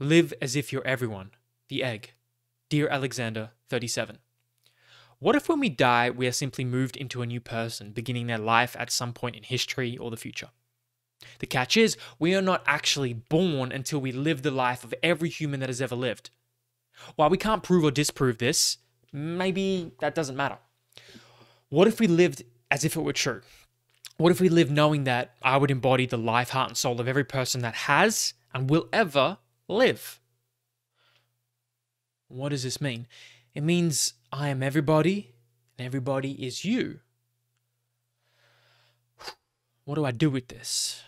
Live as if you're everyone. The Egg. Dear Alexander, 37. What if when we die, we are simply moved into a new person, beginning their life at some point in history or the future? The catch is, we are not actually born until we live the life of every human that has ever lived. While we can't prove or disprove this, maybe that doesn't matter. What if we lived as if it were true? What if we lived knowing that I would embody the life, heart, and soul of every person that has and will ever live? What does this mean? It means I am everybody and everybody is you. What do I do with this?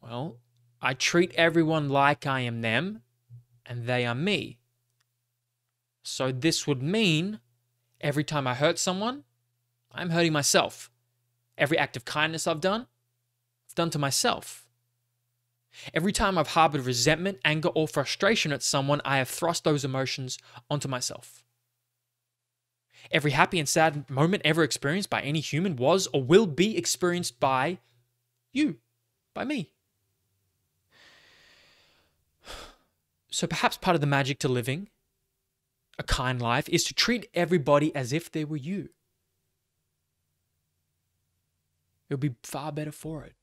Well, I treat everyone like I am them and they are me. So this would mean every time I hurt someone, I'm hurting myself. Every act of kindness I've done, I've done to myself. Every time I've harbored resentment, anger, or frustration at someone, I have thrust those emotions onto myself. Every happy and sad moment ever experienced by any human was or will be experienced by you, by me. So perhaps part of the magic to living a kind life is to treat everybody as if they were you. It'll be far better for it.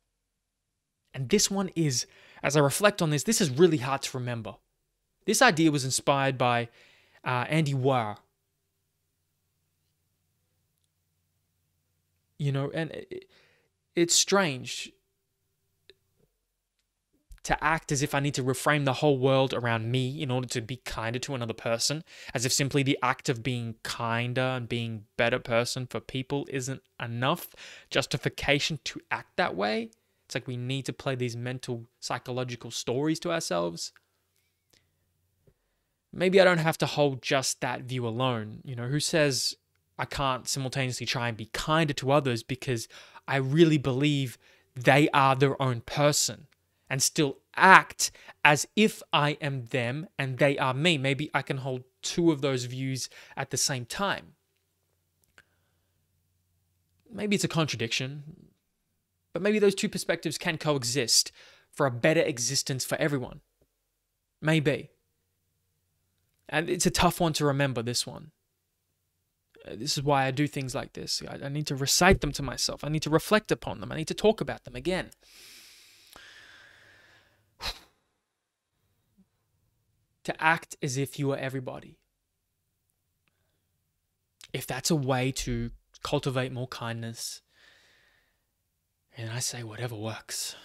And this one is, as I reflect on this, this is really hard to remember. This idea was inspired by uh, Andy Weir. You know, and it, it's strange to act as if I need to reframe the whole world around me in order to be kinder to another person, as if simply the act of being kinder and being better person for people isn't enough justification to act that way. It's like we need to play these mental psychological stories to ourselves. Maybe I don't have to hold just that view alone. You know, who says I can't simultaneously try and be kinder to others because I really believe they are their own person and still act as if I am them and they are me. Maybe I can hold two of those views at the same time. Maybe it's a contradiction, but maybe those two perspectives can coexist for a better existence for everyone. Maybe. And it's a tough one to remember, this one. Uh, this is why I do things like this. I, need to recite them to myself. I need to reflect upon them. I need to talk about them again. to act as if you are everybody. If that's a way to cultivate more kindness, and I say whatever works.